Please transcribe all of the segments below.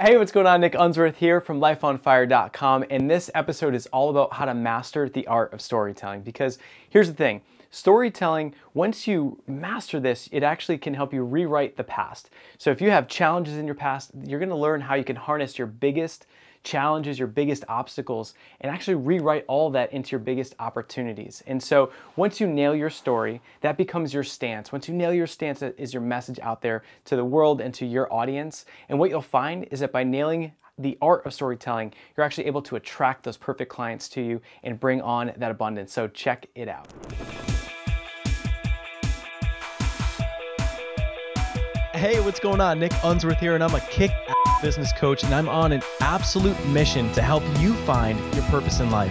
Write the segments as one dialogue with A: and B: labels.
A: Hey, what's going on? Nick Unsworth here from lifeonfire.com, and this episode is all about how to master the art of storytelling. Because here's the thing storytelling, once you master this, it actually can help you rewrite the past. So if you have challenges in your past, you're gonna learn how you can harness your biggest challenges, your biggest obstacles, and actually rewrite all that into your biggest opportunities. And so once you nail your story, that becomes your stance. Once you nail your stance, that is your message out there to the world and to your audience. And what you'll find is that by nailing the art of storytelling, you're actually able to attract those perfect clients to you and bring on that abundance. So check it out. Hey, what's going on? Nick Unsworth here, and I'm a kick ass business coach, and I'm on an absolute mission to help you find your purpose in life,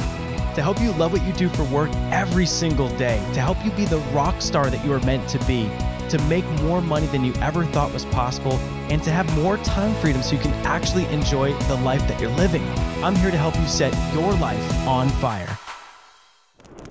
A: to help you love what you do for work every single day, to help you be the rock star that you are meant to be, to make more money than you ever thought was possible, and to have more time freedom so you can actually enjoy the life that you're living. I'm here to help you set your life on fire.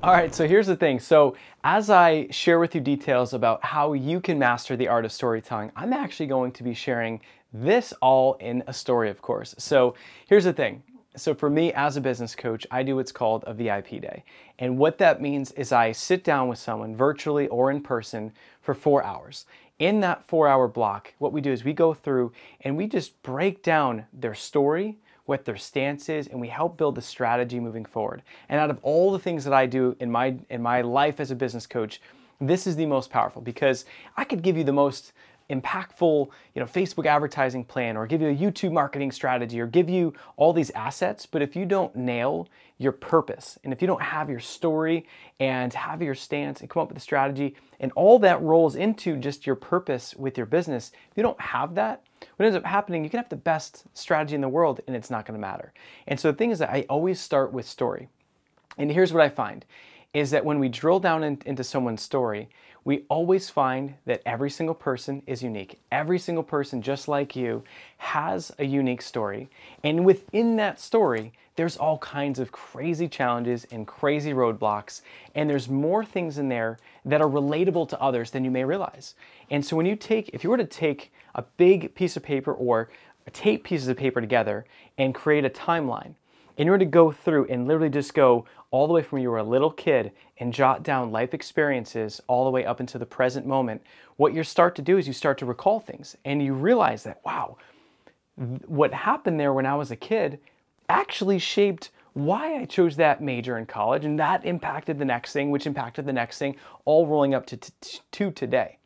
A: All right, so here's the thing. So, as I share with you details about how you can master the art of storytelling, I'm actually going to be sharing this all in a story, of course. So, here's the thing. So, for me as a business coach, I do what's called a VIP day. And what that means is I sit down with someone virtually or in person for four hours. In that four hour block, what we do is we go through and we just break down their story, what their stance is, and we help build the strategy moving forward. And out of all the things that I do in my in my life as a business coach, this is the most powerful because I could give you the most impactful, you know, Facebook advertising plan or give you a YouTube marketing strategy or give you all these assets, but if you don't nail your purpose and if you don't have your story and have your stance and come up with a strategy and all that rolls into just your purpose with your business, if you don't have that, what ends up happening, you can have the best strategy in the world and it's not going to matter. And so the thing is that I always start with story. And here's what I find is that when we drill down in, into someone's story, we always find that every single person is unique. Every single person, just like you, has a unique story. And within that story, there's all kinds of crazy challenges and crazy roadblocks. And there's more things in there that are relatable to others than you may realize. And so when you take, if you were to take a big piece of paper or tape pieces of paper together and create a timeline, and you were to go through and literally just go all the way from when you were a little kid and jot down life experiences all the way up into the present moment, what you start to do is you start to recall things and you realize that, wow, what happened there when I was a kid actually shaped why I chose that major in college, and that impacted the next thing, which impacted the next thing, all rolling up to, to, to today.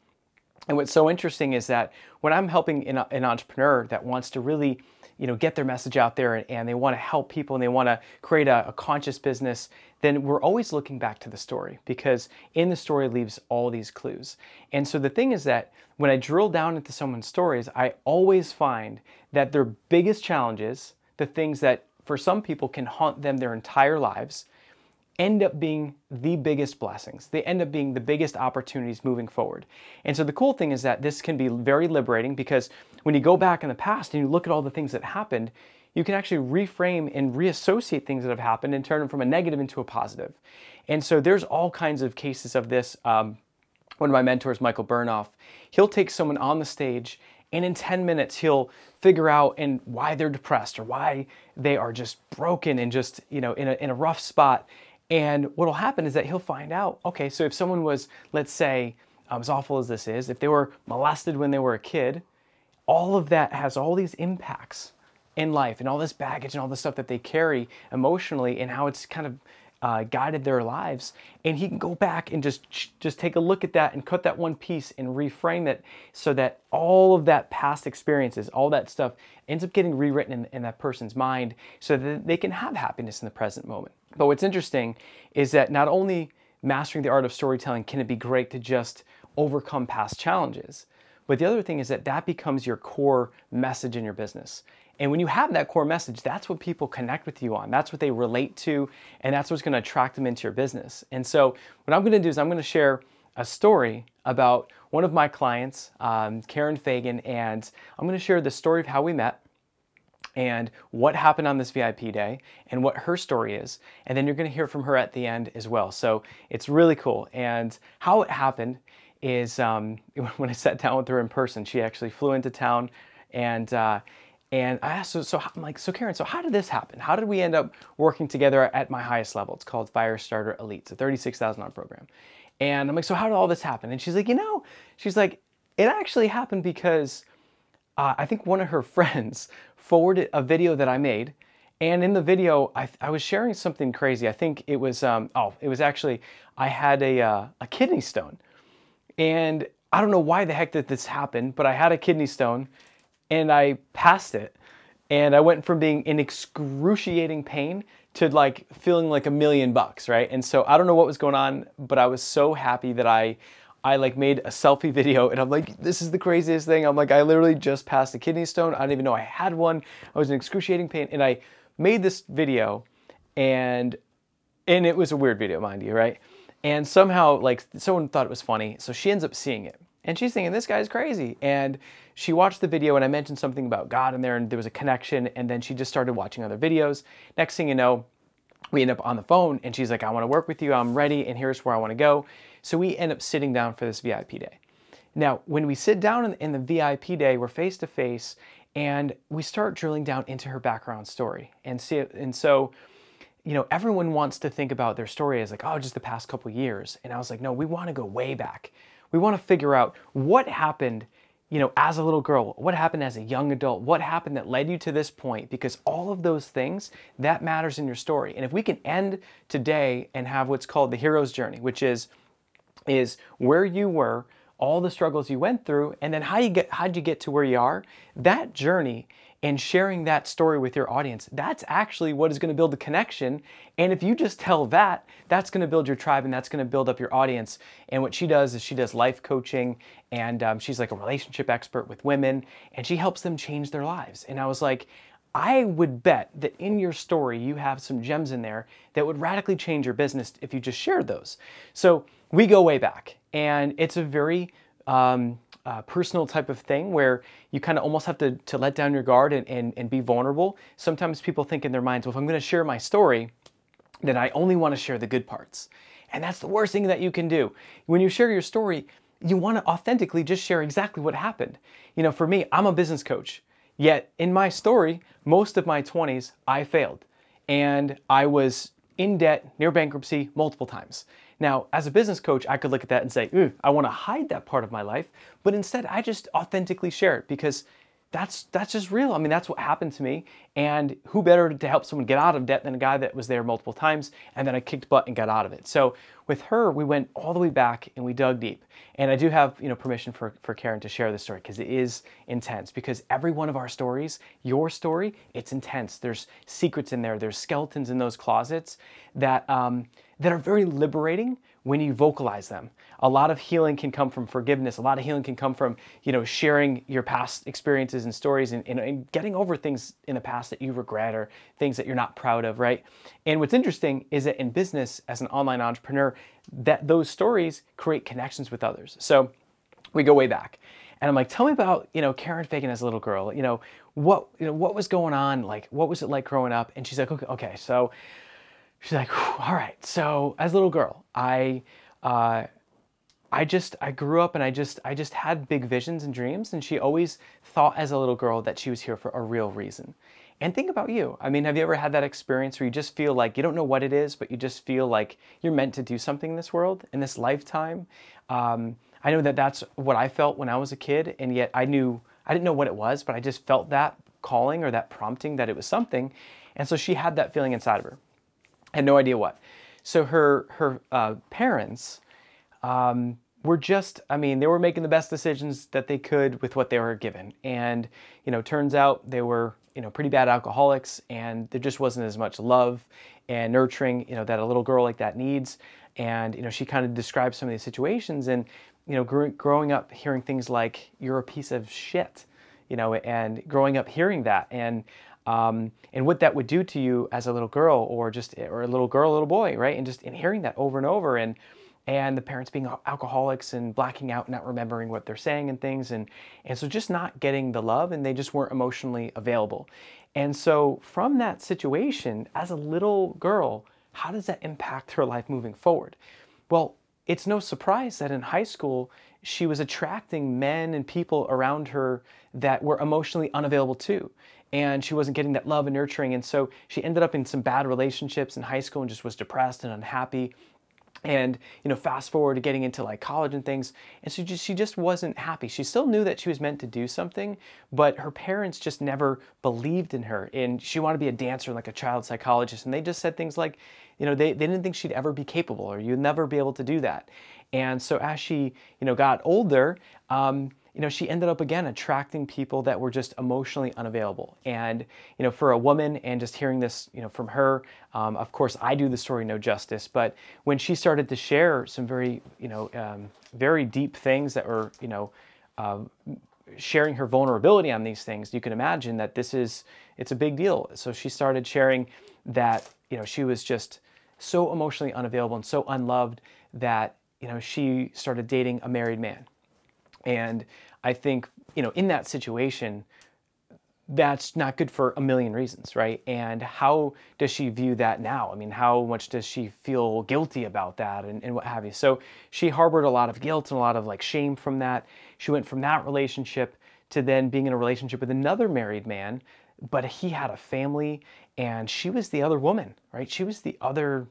A: And what's so interesting is that when I'm helping an, an entrepreneur that wants to really you know, get their message out there and, and they want to help people and they want to create a, a, conscious business, then we're always looking back to the story because in the story leaves all these clues. And so the thing is that when I drill down into someone's stories, I always find that their biggest challenges, the things that for some people can haunt them their entire lives, end up being the biggest blessings. They end up being the biggest opportunities moving forward. And so the cool thing is that this can be very liberating because when you go back in the past and you look at all the things that happened, you can actually reframe and reassociate things that have happened and turn them from a negative into a positive. And so there's all kinds of cases of this. Um, one of my mentors, Michael Bernoff, he'll take someone on the stage and in 10 minutes he'll figure out and why they're depressed or why they are just broken and just you know in a, in a rough spot. And what will happen is that he'll find out, okay, so if someone was, let's say, um, as awful as this is, if they were molested when they were a kid, all of that has all these impacts in life and all this baggage and all the stuff that they carry emotionally and how it's kind of uh, guided their lives. And he can go back and just just take a look at that and cut that one piece and reframe it so that all of that past experiences all that stuff ends up getting rewritten in, in that person's mind so that they can have happiness in the present moment. But what's interesting is that not only mastering the art of storytelling can it be great to just overcome past challenges but the other thing is that that becomes your core message in your business and when you have that core message, that's what people connect with you on. That's what they relate to, and that's what's going to attract them into your business. And so, what I'm going to do is I'm going to share a story about one of my clients, um, Karen Fagan, and I'm going to share the story of how we met and what happened on this VIP day and what her story is. And then you're going to hear from her at the end as well. So it's really cool. And how it happened is um, when I sat down with her in person, she actually flew into town and uh, And I asked her, so I'm like, so Karen, so how did this happen? How did we end up working together at my highest level? It's called Firestarter Elite. It's a $36,000 program. And I'm like, so how did all this happen? And she's like, you know, she's like, it actually happened because uh, I think one of her friends forwarded a video that I made. And in the video, I, I was sharing something crazy. I think it was, um, oh, it was actually, I had a, uh, a kidney stone. And I don't know why the heck did this happen, but I had a kidney stone and I passed it. And I went from being in excruciating pain to like feeling like a million bucks, right? And so I don't know what was going on, but I was so happy that I I like made a selfie video and I'm like, this is the craziest thing. I'm like, I literally just passed a kidney stone. I didn't even know I had one. I was in excruciating pain and I made this video and and it was a weird video, mind you, right? And somehow like someone thought it was funny. So she ends up seeing it. And she's thinking, this guy's crazy. And she watched the video and I mentioned something about God in there and there was a connection. And then she just started watching other videos. Next thing you know, we end up on the phone and she's like, I want to work with you. I'm ready. And here's where I want to go. So we end up sitting down for this VIP day. Now, when we sit down in, in the VIP day, we're face to face and we start drilling down into her background story and see. And so, you know, everyone wants to think about their story as like, oh, just the past couple years. And I was like, no, we want to go way back. We want to figure out what happened, you know, as a little girl, what happened as a young adult, what happened that led you to this point, because all of those things, that matters in your story. And if we can end today and have what's called the hero's journey, which is, is where you were, all the struggles you went through, and then how you get, how'd you get to where you are, that journey and sharing that story with your audience, that's actually what is going to build the connection. And if you just tell that, that's going to build your tribe and that's going to build up your audience. And what she does is she does life coaching and um, she's like a relationship expert with women and she helps them change their lives. And I was like, I would bet that in your story you have some gems in there that would radically change your business if you just shared those. So we go way back and it's a very um, uh, personal type of thing where you kind of almost have to, to let down your guard and, and, and be vulnerable. Sometimes people think in their minds, well, if I'm going to share my story, then I only want to share the good parts. And that's the worst thing that you can do. When you share your story, you want to authentically just share exactly what happened. You know, for me, I'm a business coach. Yet in my story, most of my 20s, I failed. And I was in debt, near bankruptcy, multiple times. Now, as a business coach, I could look at that and say, I want to hide that part of my life, but instead I just authentically share it because that's that's just real. I mean, that's what happened to me. And who better to help someone get out of debt than a guy that was there multiple times and then I kicked butt and got out of it. So with her, we went all the way back and we dug deep. And I do have, you know, permission for, for Karen to share this story because it is intense. Because every one of our stories, your story, it's intense. There's secrets in there. There's skeletons in those closets that um, that are very liberating when you vocalize them. A lot of healing can come from forgiveness. A lot of healing can come from, you know, sharing your past experiences and stories and, and, and, getting over things in the past that you regret or things that you're not proud of, right? And what's interesting is that in business, as an online entrepreneur, that those stories create connections with others. So we go way back. And I'm like, tell me about, you know, Karen Fagan as a little girl. You know, what, you know, what was going on? Like, what was it like growing up? And she's like, okay, okay so she's like, all right. So as a little girl, I, uh, I just I grew up and I just I just had big visions and dreams and she always thought as a little girl that she was here for a real reason. And think about you. I mean, have you ever had that experience where you just feel like you don't know what it is, but you just feel like you're meant to do something in this world, in this lifetime? Um, I know that that's what I felt when I was a kid, and yet I knew I didn't know what it was, but I just felt that calling or that prompting that it was something. And so she had that feeling inside of her had no idea what. So her her uh, parents um, were just, I mean, they were making the best decisions that they could with what they were given. And you know, turns out they were you know pretty bad alcoholics, and there just wasn't as much love and nurturing you know that a little girl like that needs. And you know, she kind of described some of these situations, and you know, gr- growing up hearing things like "you're a piece of shit," you know, and growing up hearing that, and um, and what that would do to you as a little girl or just or a little girl, a little boy, right? And just in hearing that over and over and and the parents being alcoholics and blacking out, not remembering what they're saying and things, and and so just not getting the love, and they just weren't emotionally available. And so from that situation, as a little girl, how does that impact her life moving forward? Well, it's no surprise that in high school she was attracting men and people around her that were emotionally unavailable too. And she wasn't getting that love and nurturing. And so she ended up in some bad relationships in high school and just was depressed and unhappy and you know fast forward to getting into like college and things and so just, she just wasn't happy she still knew that she was meant to do something but her parents just never believed in her and she wanted to be a dancer like a child psychologist and they just said things like you know they, they didn't think she'd ever be capable or you'd never be able to do that and so as she you know got older um, you know, she ended up again attracting people that were just emotionally unavailable. And, you know, for a woman and just hearing this, you know, from her, um, of course, I do the story no justice, but when she started to share some very, you know, um, very deep things that were, you know, uh, sharing her vulnerability on these things, you can imagine that this is, it's a big deal. So she started sharing that, you know, she was just so emotionally unavailable and so unloved that, you know, she started dating a married man and I think, you know, in that situation, that's not good for a million reasons, right? And how does she view that now? I mean, how much does she feel guilty about that and, and what have you? So she harbored a lot of guilt and a lot of like shame from that. She went from that relationship to then being in a relationship with another married man, but he had a family and she was the other woman, right? She was the other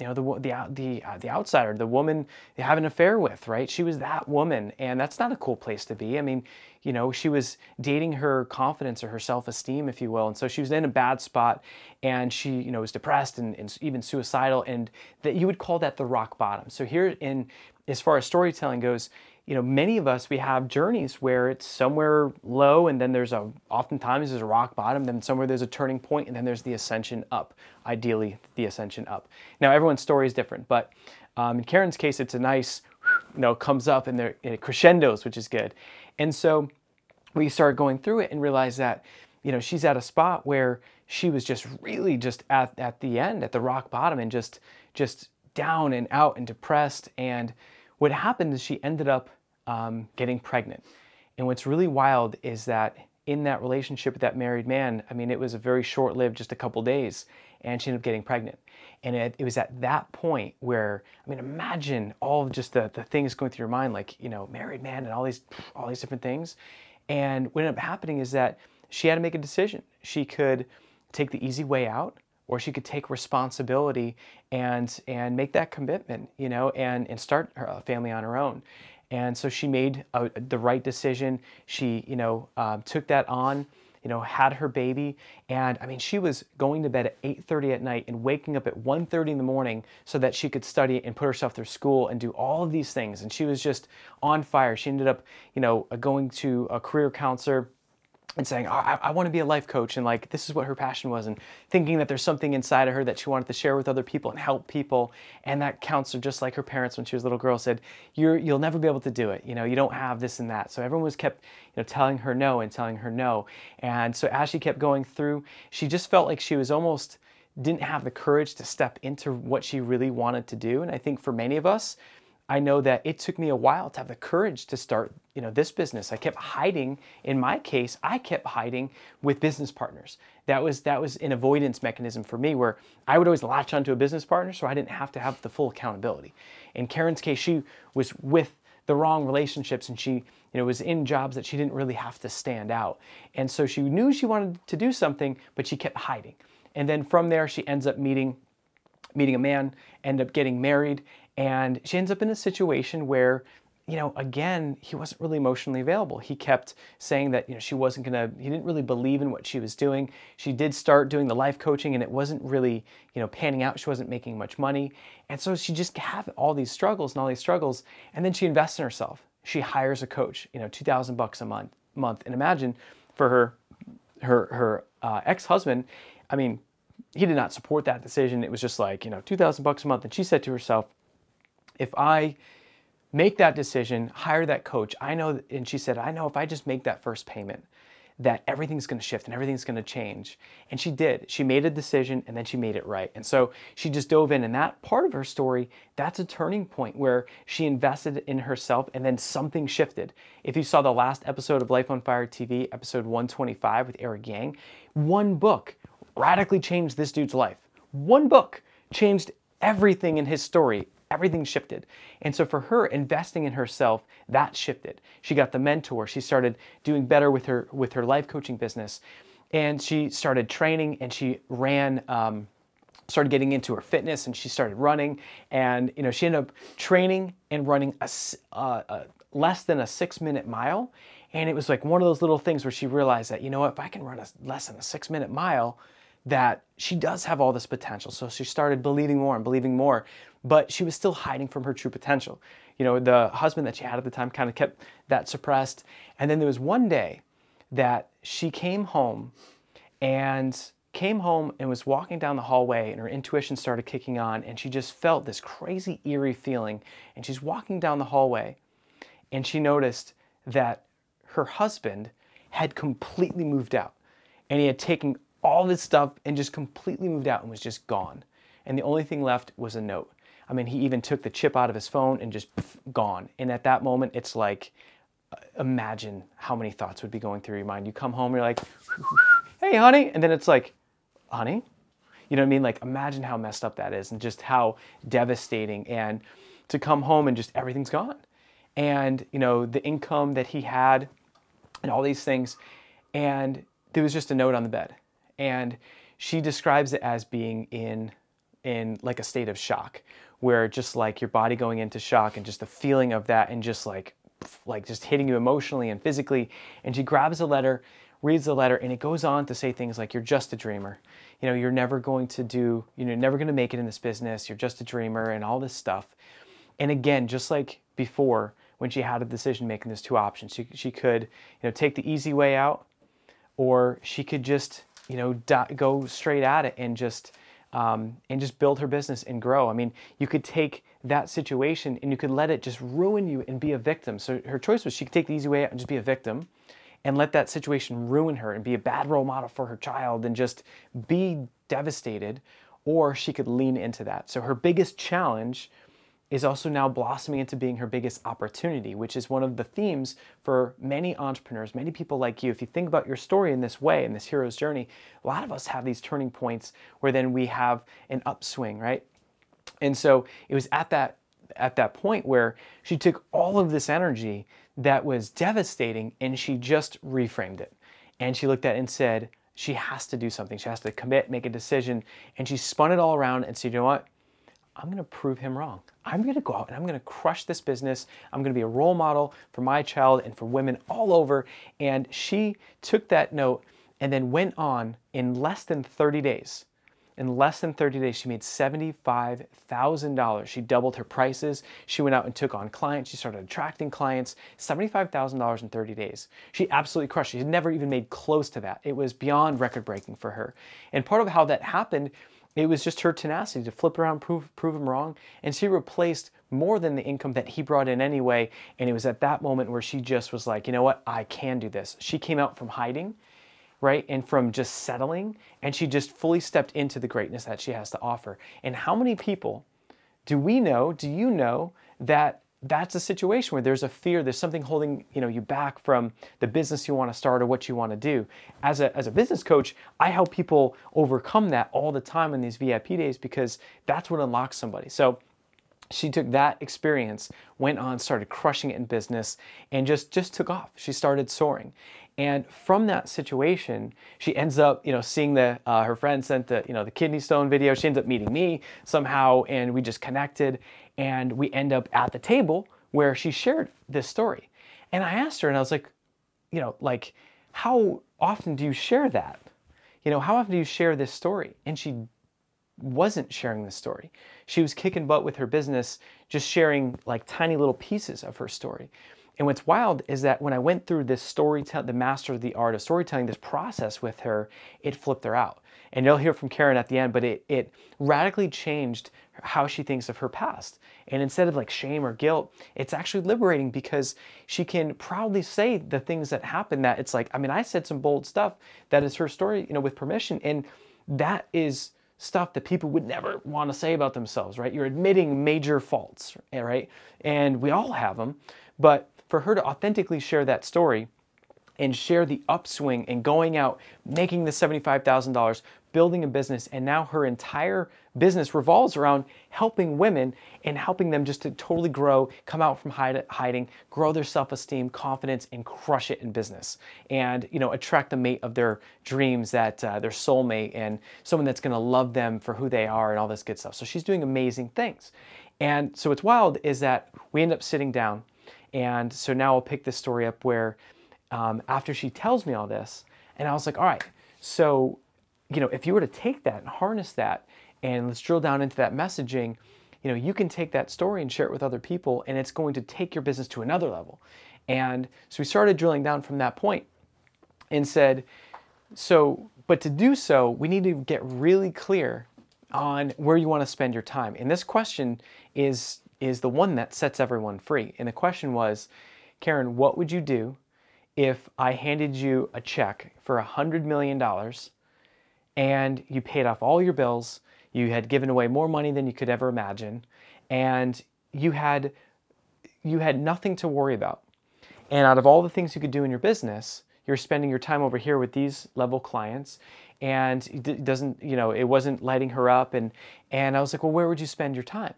A: you know the the the uh, the outsider, the woman you have an affair with, right? She was that woman, and that's not a cool place to be. I mean, you know, she was dating her confidence or her self-esteem, if you will, and so she was in a bad spot, and she, you know, was depressed and, and even suicidal, and that you would call that the rock bottom. So here, in as far as storytelling goes, you know, many of us, we have journeys where it's somewhere low and then there's a, oftentimes there's a rock bottom, then somewhere there's a turning point and then there's the ascension up, ideally the ascension up. Now everyone's story is different, but um, in Karen's case, it's a nice, you know, comes up and there it crescendos, which is good. And so we start going through it and realize that, you know, she's at a spot where she was just really just at, at the end, at the rock bottom and just, just down and out and depressed and, what happened is she ended up um, getting pregnant. And what's really wild is that in that relationship with that married man, I mean, it was a very short lived, just a couple days, and she ended up getting pregnant. And it, it was at that point where, I mean, imagine all just the, the things going through your mind, like, you know, married man and all these, all these different things. And what ended up happening is that she had to make a decision. She could take the easy way out, or she could take responsibility and and make that commitment, you know, and and start a family on her own. And so she made a, the right decision. She, you know, um, took that on. You know, had her baby, and I mean, she was going to bed at 8:30 at night and waking up at 1:30 in the morning so that she could study and put herself through school and do all of these things. And she was just on fire. She ended up, you know, going to a career counselor and saying, oh, I, I want to be a life coach. And like, this is what her passion was. And thinking that there's something inside of her that she wanted to share with other people and help people. And that counselor, just like her parents when she was a little girl, said, You're, you'll never be able to do it. You know, you don't have this and that. So everyone was kept, you know, telling her no and telling her no. And so as she kept going through, she just felt like she was almost didn't have the courage to step into what she really wanted to do. And I think for many of us, I know that it took me a while to have the courage to start, you know, this business. I kept hiding. In my case, I kept hiding with business partners. That was that was an avoidance mechanism for me where I would always latch onto a business partner so I didn't have to have the full accountability. In Karen's case, she was with the wrong relationships and she, you know, was in jobs that she didn't really have to stand out. And so she knew she wanted to do something, but she kept hiding. And then from there she ends up meeting meeting a man, end up getting married, and she ends up in a situation where, you know, again, he wasn't really emotionally available. He kept saying that, you know, she wasn't gonna, he didn't really believe in what she was doing. She did start doing the life coaching and it wasn't really, you know, panning out. She wasn't making much money. And so she just had all these struggles and all these struggles. And then she invests in herself. She hires a coach, you know, 2000 bucks a month, month. And imagine for her, her, her uh, ex-husband, I mean, he did not support that decision. It was just like, you know, 2000 bucks a month. And she said to herself, if I make that decision, hire that coach, I know, and she said, I know if I just make that first payment, that everything's going to shift and everything's going to change. And she did. She made a decision and then she made it right. And so she just dove in. And that part of her story, that's a turning point where she invested in herself and then something shifted. If you saw the last episode of Life on Fire TV, episode 125 with Eric Yang, one book radically changed this dude's life. One book changed everything in his story everything shifted. And so for her, investing in herself, that shifted. She got the mentor. She started doing better with her with her life coaching business. and she started training and she ran um, started getting into her fitness and she started running and you know she ended up training and running a, uh, a less than a six minute mile and it was like one of those little things where she realized that you know if i can run a less than a six minute mile that she does have all this potential. So she started believing more and believing more but she was still hiding from her true potential. You know the husband that she had at the time kind of kept that suppressed. And then there was one day that she came home and came home and was walking down the hallway and her intuition started kicking on and she just felt this crazy eerie feeling. And she's walking down the hallway and she noticed that her husband had completely moved out and he had taken all this stuff and just completely moved out and was just gone and the only thing left was a note i mean he even took the chip out of his phone and just pff, gone and at that moment it's like uh, imagine how many thoughts would be going through your mind you come home you're like hey honey and then it's like honey? You know what I mean? Like, imagine how messed up that is and just how devastating. And to come home and just everything's gone. And, you know, the income that he had and all these things. And there was just a note on the bed. And she describes it as being in in like a state of shock where just like your body going into shock and just the feeling of that and just like like just hitting you emotionally and physically. And she grabs a letter reads the letter and it goes on to say things like you're just a dreamer. You know you're never going to do you know never going to make it in this business. You're just a dreamer and all this stuff. And again just like before when she had a decision making there's two options she, she could you know take the easy way out or she could just you know go straight at it and just um, and just build her business and grow. I mean, you could take that situation and you could let it just ruin you and be a victim. So her choice was she could take the easy way out and just be a victim, and let that situation ruin her and be a bad role model for her child and just be devastated, or she could lean into that. So her biggest challenge is also now blossoming into being her biggest opportunity, which is one of the themes for many entrepreneurs, many people like you. If you think about your story in this way, in this hero's journey, a lot of us have these turning points where then we have an upswing, right? And so it was at that at that point where she took all of this energy that was devastating and she just reframed it. And she looked at it and said, she has to do something. She has to commit, make a decision. And she spun it all around and said, you know what? I'm to prove him wrong. I'm to go out and I'm to crush this business. I'm to be a role model for my child and for women all over. And she took that note and then went on in less than 30 days in less than 30 days, she made $75,000. She doubled her prices. She went out and took on clients. She started attracting clients. $75,000 in 30 days. She absolutely crushed. She had never even made close to that. It was beyond record breaking for her. And part of how that happened, it was just her tenacity to flip around, prove, prove him wrong. And she replaced more than the income that he brought in anyway. And it was at that moment where she just was like, you know what? I can do this. She came out from hiding right? And from just settling, and she just fully stepped into the greatness that she has to offer. And how many people do we know, do you know, that that's a situation where there's a fear, there's something holding you know you back from the business you want to start or what you want to do. As a, as a business coach, I help people overcome that all the time in these VIP days because that's what unlocks somebody. So she took that experience, went on, started crushing it in business, and just just took off. She started soaring. And from that situation, she ends up, you know, seeing the uh, her friend sent the, you know, the kidney stone video. She ends up meeting me somehow, and we just connected, and we end up at the table where she shared this story. And I asked her, and I was like, you know, like, how often do you share that? You know, how often do you share this story? And she wasn't sharing this story. She was kicking butt with her business, just sharing like tiny little pieces of her story. And what's wild is that when I went through this storytelling, the master of the art of storytelling, this process with her, it flipped her out. And you'll hear from Karen at the end, but it, it radically changed how she thinks of her past. And instead of like shame or guilt, it's actually liberating because she can proudly say the things that happen that it's like, I mean, I said some bold stuff that is her story, you know, with permission. And that is stuff that people would never want to say about themselves, right? You're admitting major faults, eh, right? And we all have them. But for her to authentically share that story, and share the upswing and going out, making the $75,000, building a business, and now her entire business revolves around helping women and helping them just to totally grow, come out from hiding, grow their self-esteem, confidence, and crush it in business. And you know, attract the mate of their dreams, that uh, their soulmate, and someone that's going to love them for who they are, and all this good stuff. So she's doing amazing things. And so what's wild is that we end up sitting down, and so now I'll pick this story up where um, after she tells me all this, and I was like, all right, so you know, if you were to take that and harness that and let's drill down into that messaging, you know, you can take that story and share it with other people and it's going to take your business to another level. And so we started drilling down from that point and said, so, but to do so, we need to get really clear on where you want to spend your time. And this question is is the one that sets everyone free. And the question was, Karen, what would you do if I handed you a check for a $100 million and you paid off all your bills you had given away more money than you could ever imagine, and you had you had nothing to worry about. And out of all the things you could do in your business, you're spending your time over here with these level clients and it doesn't, you know, it wasn't lighting her up and and I was like, "Well, where would you spend your time?"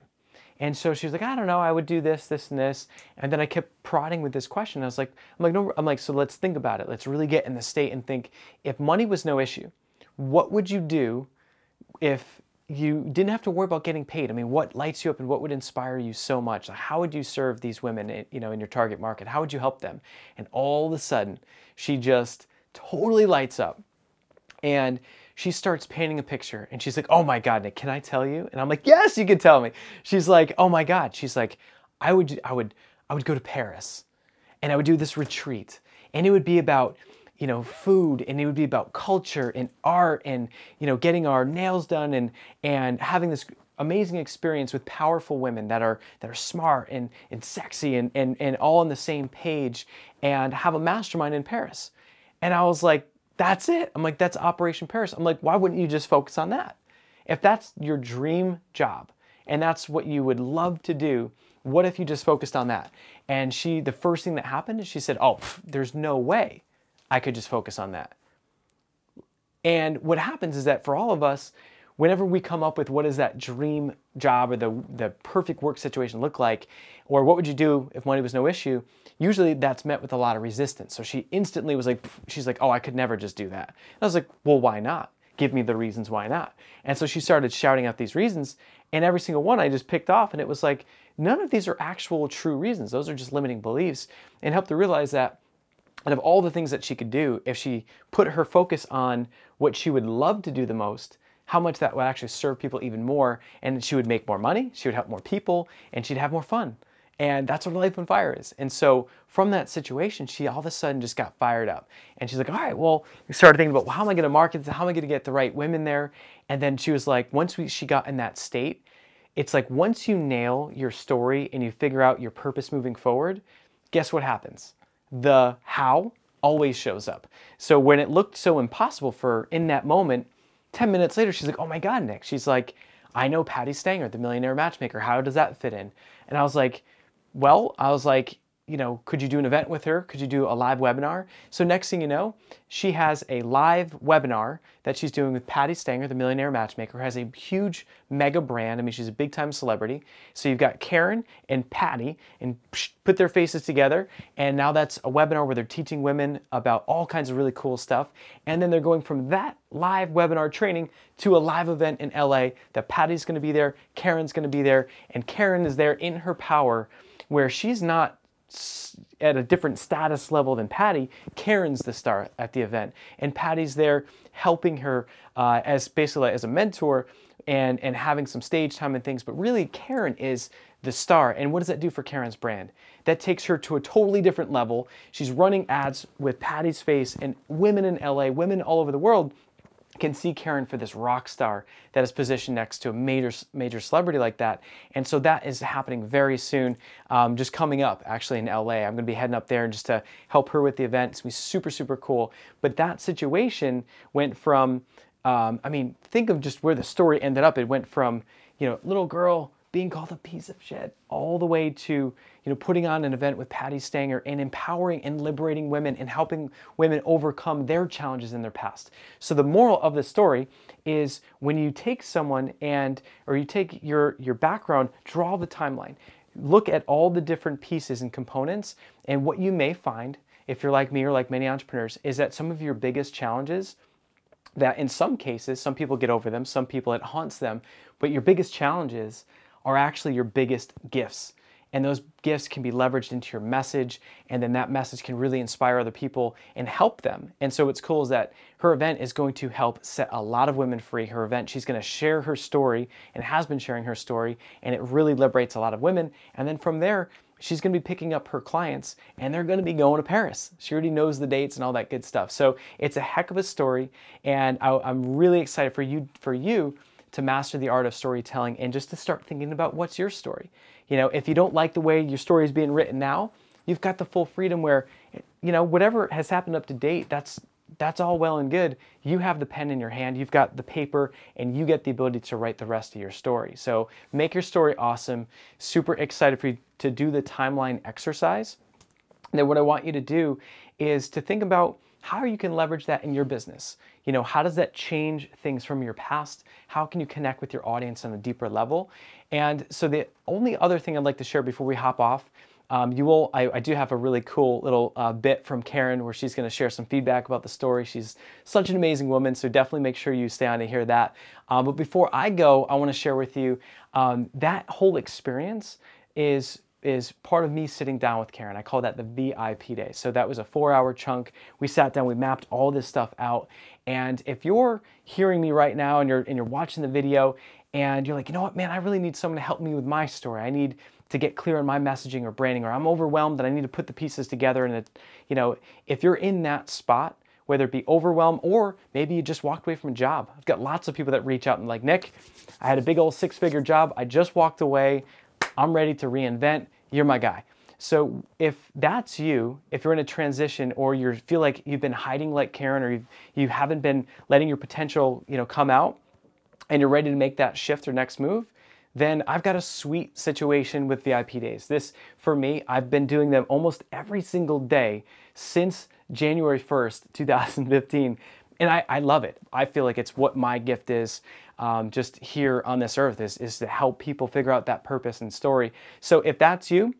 A: And so she was like, I don't know, I would do this, this, and this. And then I kept prodding with this question. I was like, I'm like, no, I'm like, so let's think about it. Let's really get in the state and think if money was no issue, what would you do if you didn't have to worry about getting paid. I mean, what lights you up and what would inspire you so much? How would you serve these women, eh, you know, in your target market? How would you help them? And all of a sudden, she just totally lights up. And she starts painting a picture and she's like, "Oh my god, Nick, can I tell you?" And I'm like, "Yes, you can tell me." She's like, "Oh my god." She's like, "I would I would I would go to Paris and I would do this retreat and it would be about you know, food and it would be about culture and art and, you know, getting our nails done and, and having this amazing experience with powerful women that are that are smart and, and sexy and, and, and all on the same page and have a mastermind in Paris. And I was like, that's it. I'm like, that's Operation Paris. I'm like, why wouldn't you just focus on that? If that's your dream job and that's what you would love to do, what if you just focused on that? And she, the first thing that happened is she said, oh, pff, there's no way I could just focus on that. And what happens is that for all of us, whenever we come up with what does that dream job or the, the perfect work situation look like, or what would you do if money was no issue, usually that's met with a lot of resistance. So she instantly was like, she's like, oh, I could never just do that. And I was like, well, why not? Give me the reasons why not. And so she started shouting out these reasons, and every single one I just picked off, and it was like, none of these are actual true reasons. Those are just limiting beliefs, and helped to realize that and of all the things that she could do, if she put her focus on what she would love to do the most, how much that would actually serve people even more, and she would make more money, she would help more people, and she'd have more fun. And that's what Life on Fire is. And so from that situation, she all of a sudden just got fired up. And she's like, all right, well, we started thinking about well, how am I going to market this? How am I going to get the right women there? And then she was like, once we, she got in that state, it's like once you nail your story and you figure out your purpose moving forward, guess what happens? the how always shows up. So when it looked so impossible for in that moment, 10 minutes later, she's like, oh my God, Nick. She's like, I know Patti Stanger, the millionaire matchmaker. How does that fit in? And I was like, well, I was like, you know, could you do an event with her? Could you do a live webinar? So next thing you know, she has a live webinar that she's doing with Patti Stanger, the millionaire matchmaker, has a huge mega brand. I mean, she's a big time celebrity. So you've got Karen and Patti and put their faces together. And now that's a webinar where they're teaching women about all kinds of really cool stuff. And then they're going from that live webinar training to a live event in LA that Patti's going to be there, Karen's going to be there, and Karen is there in her power where she's not at a different status level than Patti, Karen's the star at the event. And Patti's there helping her uh, as basically as a mentor and, and having some stage time and things. But really, Karen is the star. And what does that do for Karen's brand? That takes her to a totally different level. She's running ads with Patti's face and women in LA, women all over the world can see Karen for this rock star that is positioned next to a major major celebrity like that. And so that is happening very soon, um, just coming up actually in LA. I'm going to be heading up there just to help her with the event. It's to be super, super cool. But that situation went from, um, I mean, think of just where the story ended up. It went from, you know, little girl being called a piece of shit, all the way to you know putting on an event with Patti Stanger and empowering and liberating women and helping women overcome their challenges in their past. So the moral of the story is when you take someone and or you take your your background, draw the timeline. Look at all the different pieces and components and what you may find if you're like me or like many entrepreneurs is that some of your biggest challenges that in some cases some people get over them, some people it haunts them, but your biggest challenges are actually your biggest gifts. And those gifts can be leveraged into your message, and then that message can really inspire other people and help them. And so, what's cool is that her event is going to help set a lot of women free. Her event, she's going to share her story and has been sharing her story, and it really liberates a lot of women. And then from there, she's going to be picking up her clients and they're going to be going to Paris. She already knows the dates and all that good stuff. So it's a heck of a story, and I, am really excited for you for you to master the art of storytelling and just to start thinking about what's your story. You know, if you don't like the way your story is being written now, you've got the full freedom where, you know, whatever has happened up to date, that's that's all well and good. You have the pen in your hand, you've got the paper, and you get the ability to write the rest of your story. So make your story awesome. Super excited for you to do the timeline exercise. And then what I want you to do is to think about how you can leverage that in your business. You know, how does that change things from your past? How can you connect with your audience on a deeper level? And so the only other thing I'd like to share before we hop off, um, you will, I, I, do have a really cool little uh, bit from Karen where she's going to share some feedback about the story. She's such an amazing woman, so definitely make sure you stay on to hear that. Um, but before I go, I want to share with you um, that whole experience is is part of me sitting down with Karen. I call that the VIP day. So that was a four hour chunk. We sat down, we mapped all this stuff out. And if you're hearing me right now and you're, and you're watching the video and you're like, you know what, man, I really need someone to help me with my story. I need to get clear on my messaging or branding, or I'm overwhelmed and I need to put the pieces together. And it, you know, if you're in that spot, whether it be overwhelmed or maybe you just walked away from a job. I've got lots of people that reach out and like, Nick, I had a big old six figure job. I just walked away. I'm ready to reinvent you're my guy. So if that's you, if you're in a transition or you feel like you've been hiding like Karen or you've, you haven't been letting your potential, you know, come out and you're ready to make that shift or next move, then I've got a sweet situation with VIP days. This, for me, I've been doing them almost every single day since January 1st, 2015. And I, I love it. I feel like it's what my gift is um, just here on this earth is, is to help people figure out that purpose and story. So if that's you,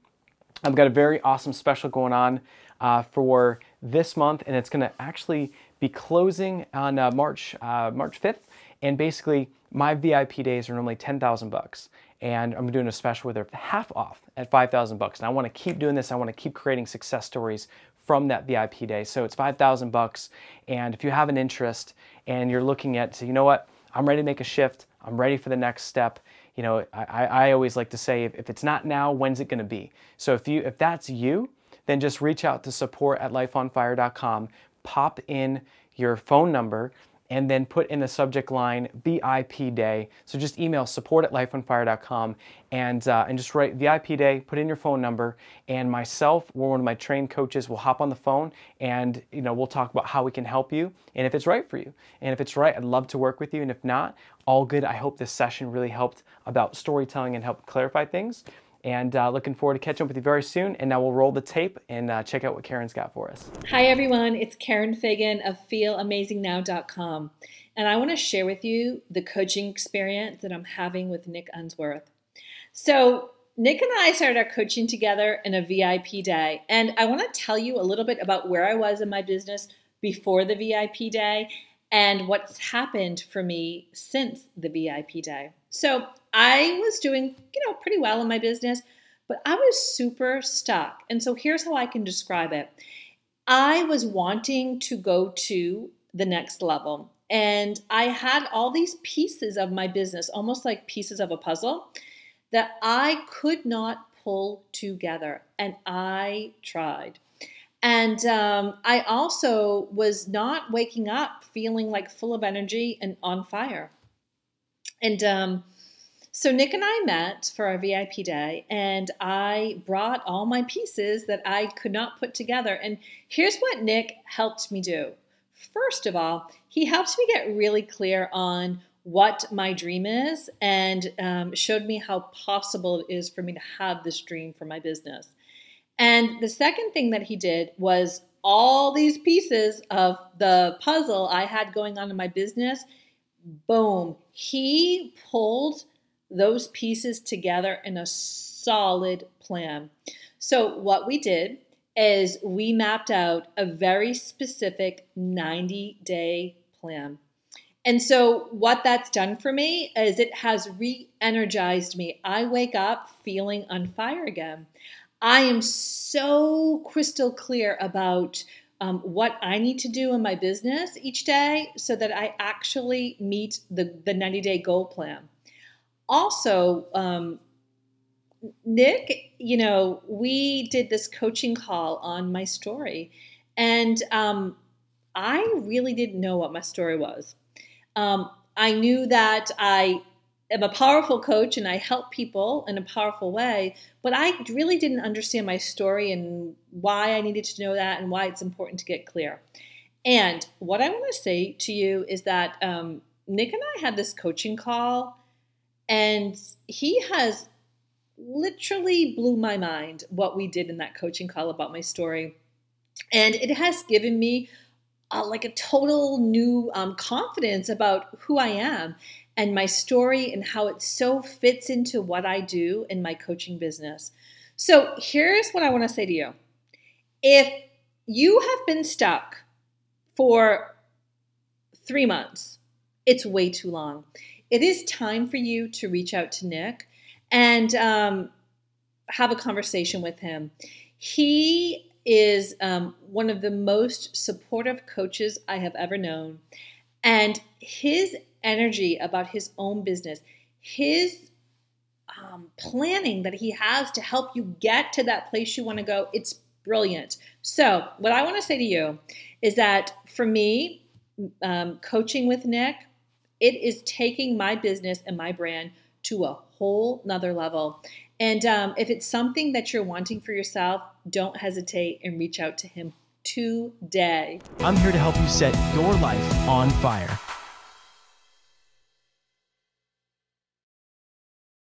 A: I've got a very awesome special going on uh, for this month, and it's going to actually be closing on uh, March uh, March 5th. And basically, my VIP days are normally 10,000 bucks, and I'm doing a special where they're half off at 5,000 bucks. And I want to keep doing this. I want to keep creating success stories from that VIP day. So it's 5,000 bucks, and if you have an interest and you're looking at, you know what, I'm ready to make a shift. I'm ready for the next step. You know, I, I always like to say, if, it's not now, when's it going to be? So if you if that's you, then just reach out to support at lifeonfire.com. Pop in your phone number and then put in the subject line VIP Day. So just email support at lifeonfire.com and, uh, and just write VIP Day, put in your phone number, and myself or one of my trained coaches will hop on the phone and you know we'll talk about how we can help you and if it's right for you. And if it's right, I'd love to work with you. And if not, all good. I hope this session really helped about storytelling and helped clarify things. And uh, looking forward to catching up with you very soon. And now we'll roll the tape and uh, check out what Karen's got for us.
B: Hi, everyone. It's Karen Fagan of FeelAmazingNow.com. And I want to share with you the coaching experience that I'm having with Nick Unsworth. So, Nick and I started our coaching together in a VIP day. And I want to tell you a little bit about where I was in my business before the VIP day and what's happened for me since the VIP day. So I was doing, you know, pretty well in my business, but I was super stuck. And so here's how I can describe it. I was wanting to go to the next level. And I had all these pieces of my business, almost like pieces of a puzzle, that I could not pull together. And I tried. And um, I also was not waking up feeling like full of energy and on fire. And um, so Nick and I met for our VIP day, and I brought all my pieces that I could not put together. And here's what Nick helped me do. First of all, he helped me get really clear on what my dream is and um, showed me how possible it is for me to have this dream for my business. And the second thing that he did was all these pieces of the puzzle I had going on in my business. Boom, he pulled those pieces together in a solid plan. So, what we did is we mapped out a very specific 90 day plan. And so, what that's done for me is it has re energized me. I wake up feeling on fire again. I am so crystal clear about um, what I need to do in my business each day so that I actually meet the, the 90 day goal plan. Also, um, Nick, you know, we did this coaching call on my story, and um, I really didn't know what my story was. Um, I knew that I am a powerful coach and I help people in a powerful way, but I really didn't understand my story and why I needed to know that and why it's important to get clear. And what I want to say to you is that um, Nick and I had this coaching call, and he has literally blew my mind what we did in that coaching call about my story. And it has given me uh, like a total new um, confidence about who I am and my story and how it so fits into what I do in my coaching business. So here's what I want to say to you. If you have been stuck for three months, it's way too long. It is time for you to reach out to Nick and um, have a conversation with him. He is um, one of the most supportive coaches I have ever known. And his energy about his own business, his um, planning that he has to help you get to that place you want to go, it's brilliant. So, what I want to say to you is that for me, um, coaching with Nick, it is taking my business and my brand to a whole nother level. And um, if it's something that you're wanting for yourself, don't hesitate and reach out to him today.
A: I'm here to help you set your life on fire.